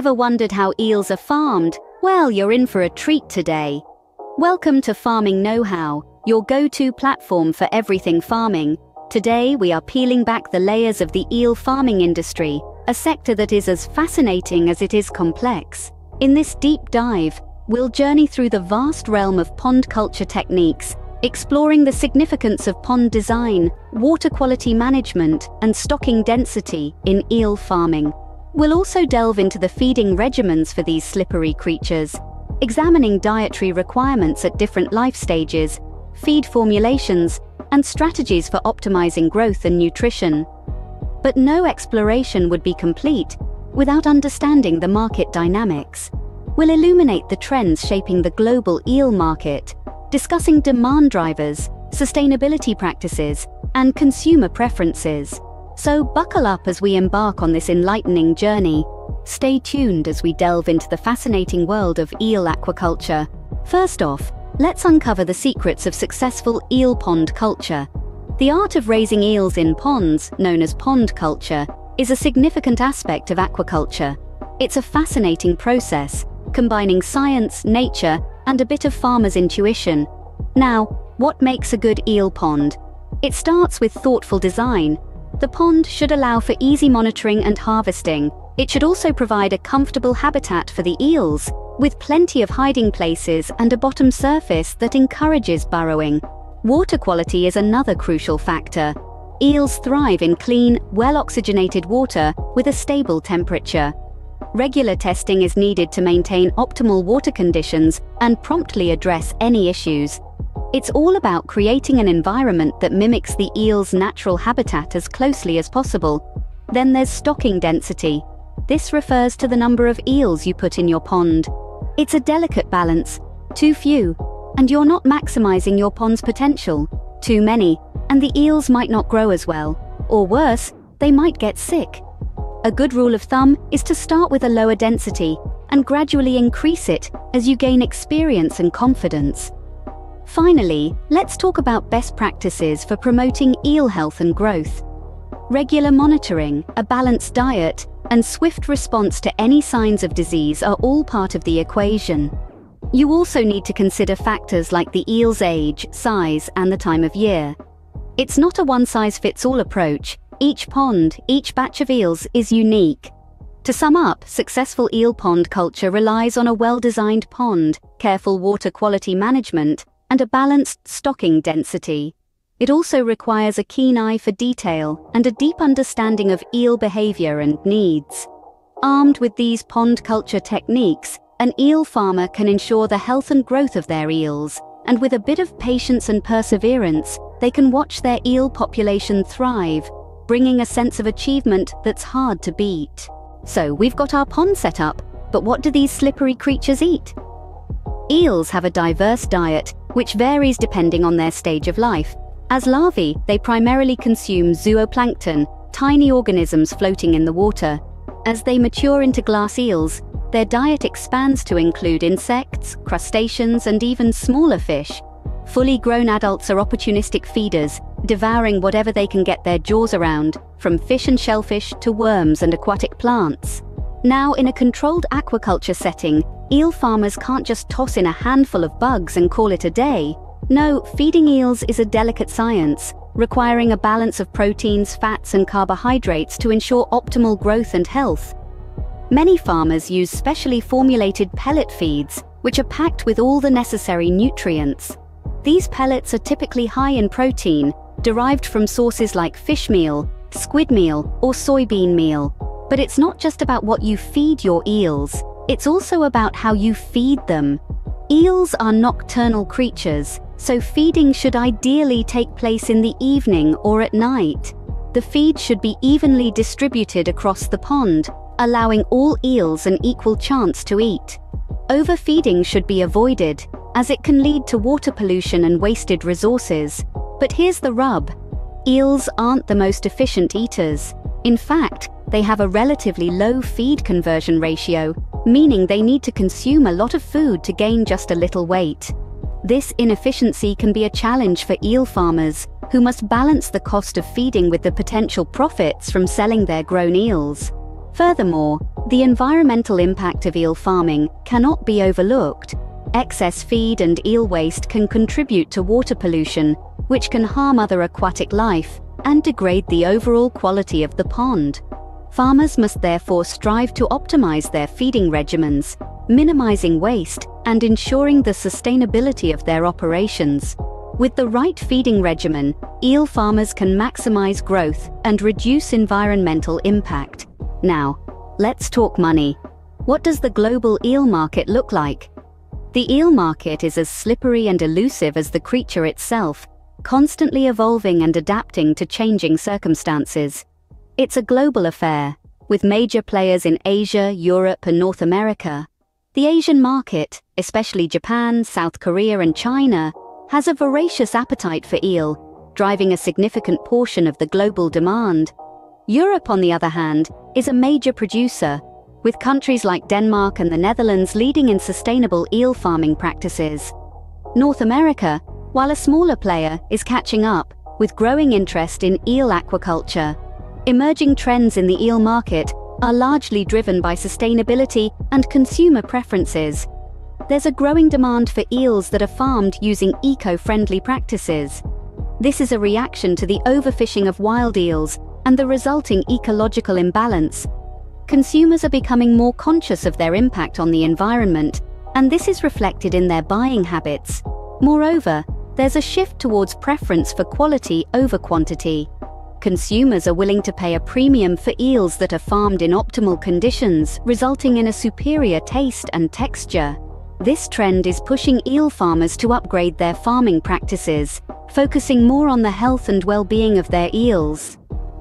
Ever wondered how eels are farmed? Well, you're in for a treat today. Welcome to Farming Know How, your go to platform for everything farming. Today, we are peeling back the layers of the eel farming industry, a sector that is as fascinating as it is complex. In this deep dive, we'll journey through the vast realm of pond culture techniques, exploring the significance of pond design, water quality management, and stocking density in eel farming. We'll also delve into the feeding regimens for these slippery creatures, examining dietary requirements at different life stages, feed formulations, and strategies for optimizing growth and nutrition. But no exploration would be complete without understanding the market dynamics. We'll illuminate the trends shaping the global eel market, discussing demand drivers, sustainability practices, and consumer preferences. So buckle up as we embark on this enlightening journey. Stay tuned as we delve into the fascinating world of eel aquaculture. First off, let's uncover the secrets of successful eel pond culture. The art of raising eels in ponds, known as pond culture, is a significant aspect of aquaculture. It's a fascinating process, combining science, nature, and a bit of farmer's intuition. Now, what makes a good eel pond? It starts with thoughtful design, the pond should allow for easy monitoring and harvesting. It should also provide a comfortable habitat for the eels, with plenty of hiding places and a bottom surface that encourages burrowing. Water quality is another crucial factor. Eels thrive in clean, well-oxygenated water with a stable temperature. Regular testing is needed to maintain optimal water conditions and promptly address any issues. It's all about creating an environment that mimics the eel's natural habitat as closely as possible. Then there's stocking density. This refers to the number of eels you put in your pond. It's a delicate balance. Too few, and you're not maximizing your pond's potential. Too many, and the eels might not grow as well. Or worse, they might get sick. A good rule of thumb is to start with a lower density and gradually increase it as you gain experience and confidence. Finally, let's talk about best practices for promoting eel health and growth. Regular monitoring, a balanced diet, and swift response to any signs of disease are all part of the equation. You also need to consider factors like the eel's age, size, and the time of year. It's not a one-size-fits-all approach. Each pond, each batch of eels is unique. To sum up, successful eel pond culture relies on a well-designed pond, careful water quality management, and a balanced stocking density. It also requires a keen eye for detail and a deep understanding of eel behavior and needs. Armed with these pond culture techniques, an eel farmer can ensure the health and growth of their eels, and with a bit of patience and perseverance, they can watch their eel population thrive, bringing a sense of achievement that's hard to beat. So we've got our pond set up, but what do these slippery creatures eat? Eels have a diverse diet, which varies depending on their stage of life. As larvae, they primarily consume zooplankton, tiny organisms floating in the water. As they mature into glass eels, their diet expands to include insects, crustaceans, and even smaller fish. Fully grown adults are opportunistic feeders, devouring whatever they can get their jaws around, from fish and shellfish to worms and aquatic plants. Now, in a controlled aquaculture setting, eel farmers can't just toss in a handful of bugs and call it a day. No, feeding eels is a delicate science, requiring a balance of proteins, fats, and carbohydrates to ensure optimal growth and health. Many farmers use specially formulated pellet feeds, which are packed with all the necessary nutrients. These pellets are typically high in protein, derived from sources like fish meal, squid meal, or soybean meal, but it's not just about what you feed your eels, it's also about how you feed them. Eels are nocturnal creatures, so feeding should ideally take place in the evening or at night. The feed should be evenly distributed across the pond, allowing all eels an equal chance to eat. Overfeeding should be avoided, as it can lead to water pollution and wasted resources. But here's the rub. Eels aren't the most efficient eaters. In fact, they have a relatively low feed conversion ratio, meaning they need to consume a lot of food to gain just a little weight. This inefficiency can be a challenge for eel farmers, who must balance the cost of feeding with the potential profits from selling their grown eels. Furthermore, the environmental impact of eel farming cannot be overlooked. Excess feed and eel waste can contribute to water pollution, which can harm other aquatic life and degrade the overall quality of the pond. Farmers must therefore strive to optimize their feeding regimens, minimizing waste and ensuring the sustainability of their operations. With the right feeding regimen, eel farmers can maximize growth and reduce environmental impact. Now, let's talk money. What does the global eel market look like? The eel market is as slippery and elusive as the creature itself, constantly evolving and adapting to changing circumstances. It's a global affair, with major players in Asia, Europe, and North America. The Asian market, especially Japan, South Korea, and China, has a voracious appetite for eel, driving a significant portion of the global demand. Europe, on the other hand, is a major producer, with countries like Denmark and the Netherlands leading in sustainable eel farming practices. North America, while a smaller player, is catching up, with growing interest in eel aquaculture. Emerging trends in the eel market are largely driven by sustainability and consumer preferences. There's a growing demand for eels that are farmed using eco-friendly practices. This is a reaction to the overfishing of wild eels and the resulting ecological imbalance. Consumers are becoming more conscious of their impact on the environment, and this is reflected in their buying habits. Moreover, there's a shift towards preference for quality over quantity. Consumers are willing to pay a premium for eels that are farmed in optimal conditions, resulting in a superior taste and texture. This trend is pushing eel farmers to upgrade their farming practices, focusing more on the health and well-being of their eels.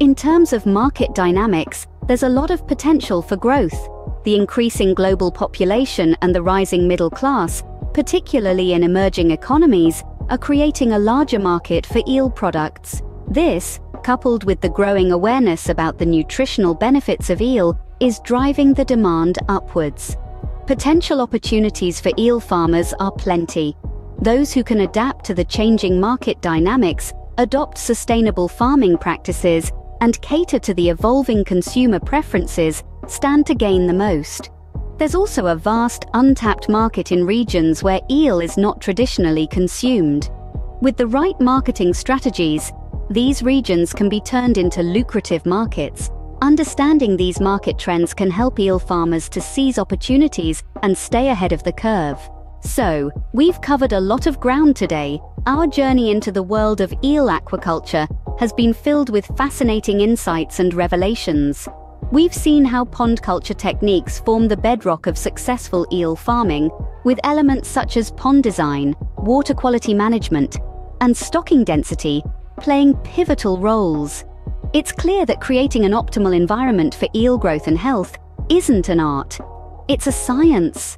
In terms of market dynamics, there's a lot of potential for growth. The increasing global population and the rising middle class, particularly in emerging economies, are creating a larger market for eel products. This, coupled with the growing awareness about the nutritional benefits of eel, is driving the demand upwards. Potential opportunities for eel farmers are plenty. Those who can adapt to the changing market dynamics, adopt sustainable farming practices, and cater to the evolving consumer preferences stand to gain the most. There's also a vast untapped market in regions where eel is not traditionally consumed. With the right marketing strategies, these regions can be turned into lucrative markets. Understanding these market trends can help eel farmers to seize opportunities and stay ahead of the curve. So, we've covered a lot of ground today. Our journey into the world of eel aquaculture has been filled with fascinating insights and revelations. We've seen how pond culture techniques form the bedrock of successful eel farming, with elements such as pond design, water quality management, and stocking density playing pivotal roles. It's clear that creating an optimal environment for eel growth and health isn't an art, it's a science.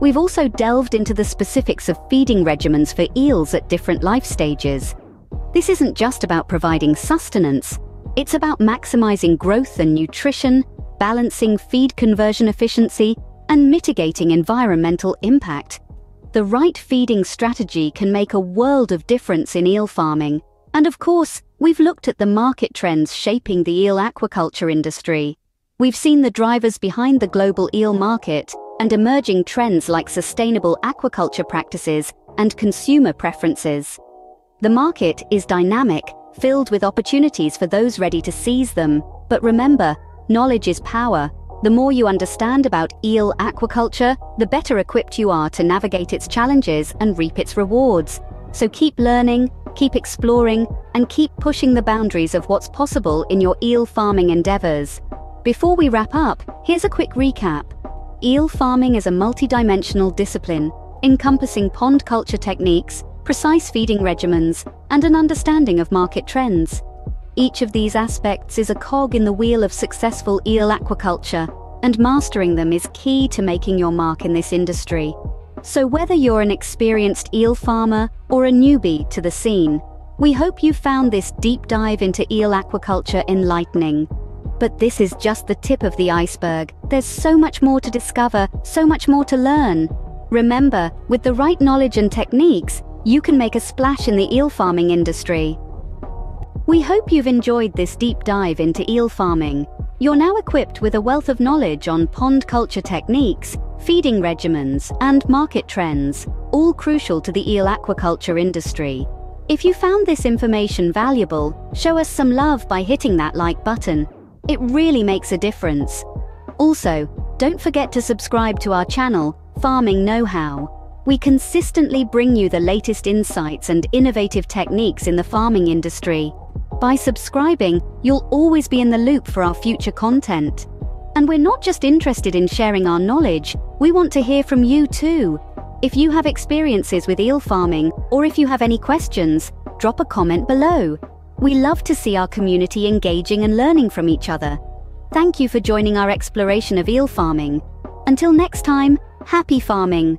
We've also delved into the specifics of feeding regimens for eels at different life stages. This isn't just about providing sustenance, it's about maximizing growth and nutrition, balancing feed conversion efficiency, and mitigating environmental impact. The right feeding strategy can make a world of difference in eel farming. And of course, we've looked at the market trends shaping the eel aquaculture industry. We've seen the drivers behind the global eel market and emerging trends like sustainable aquaculture practices and consumer preferences. The market is dynamic, filled with opportunities for those ready to seize them. But remember, knowledge is power. The more you understand about eel aquaculture, the better equipped you are to navigate its challenges and reap its rewards. So keep learning, keep exploring, and keep pushing the boundaries of what's possible in your eel farming endeavors. Before we wrap up, here's a quick recap. Eel farming is a multidimensional discipline, encompassing pond culture techniques, precise feeding regimens, and an understanding of market trends. Each of these aspects is a cog in the wheel of successful eel aquaculture, and mastering them is key to making your mark in this industry. So whether you're an experienced eel farmer or a newbie to the scene, we hope you found this deep dive into eel aquaculture enlightening. But this is just the tip of the iceberg. There's so much more to discover, so much more to learn. Remember, with the right knowledge and techniques, you can make a splash in the eel farming industry. We hope you've enjoyed this deep dive into eel farming. You're now equipped with a wealth of knowledge on pond culture techniques, feeding regimens, and market trends, all crucial to the eel aquaculture industry. If you found this information valuable, show us some love by hitting that like button. It really makes a difference. Also, don't forget to subscribe to our channel, Farming Know-How. We consistently bring you the latest insights and innovative techniques in the farming industry. By subscribing, you'll always be in the loop for our future content. And we're not just interested in sharing our knowledge, we want to hear from you too. If you have experiences with eel farming, or if you have any questions, drop a comment below. We love to see our community engaging and learning from each other. Thank you for joining our exploration of eel farming. Until next time, happy farming!